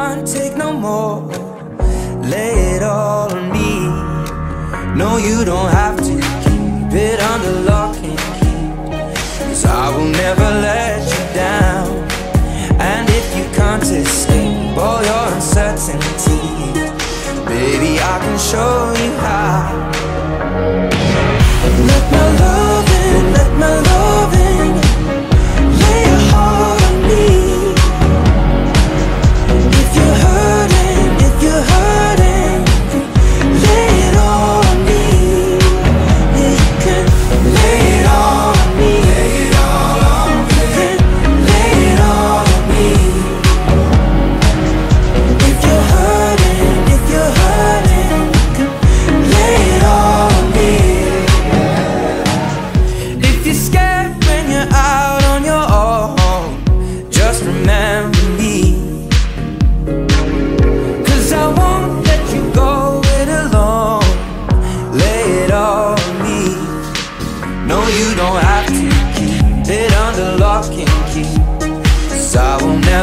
can't take no more. Lay it all on me. No, you don't have to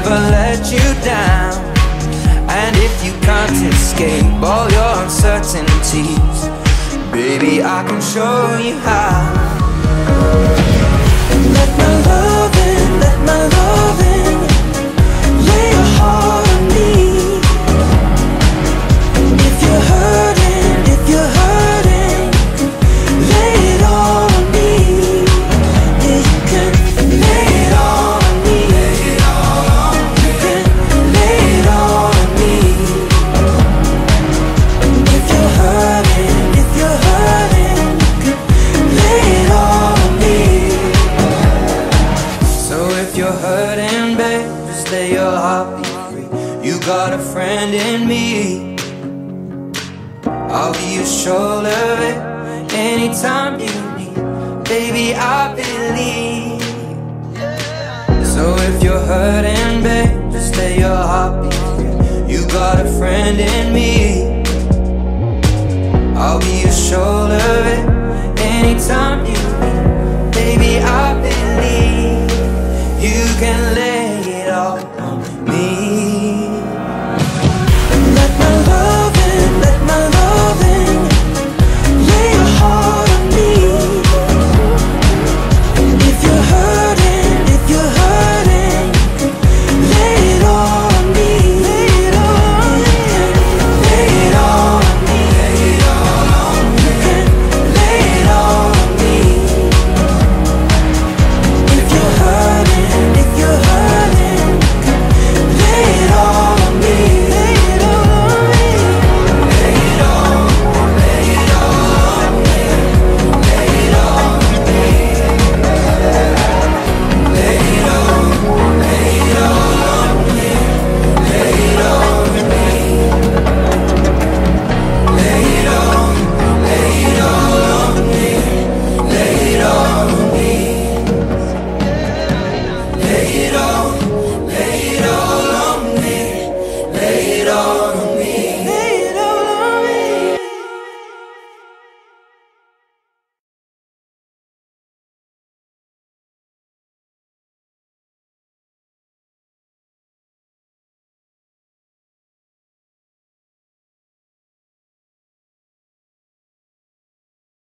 never let you down. And if you can't escape all your uncertainties Baby, I can show you how. Let your heart be free. You got a friend in me. I'll be your shoulder anytime you need. Baby, I believe. So if you're hurting, babe, just let your heart be free. You got a friend in me. I'll be your shoulder anytime you